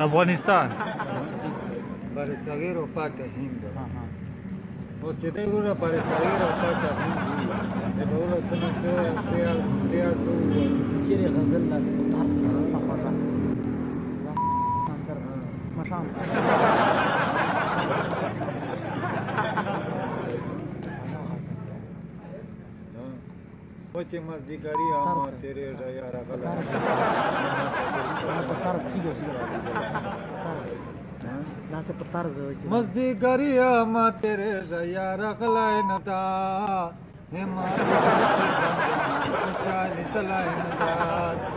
افغانستان برای صغیر او پاک هند اوس چې دی وره برای صغیر او پاک هند دی په ولر تنه ته ته ته سو چیرې غزل لازم تار سره مخاطه سانتر مشام او چې مزدګاری امه تیرې را یاره غلا تارز چیگو چیگو ناسے پر تارز ہوئی چیگو مزدی گری اما تیرے جایا رخ لائے نتا ہمارے جایا رخ نتا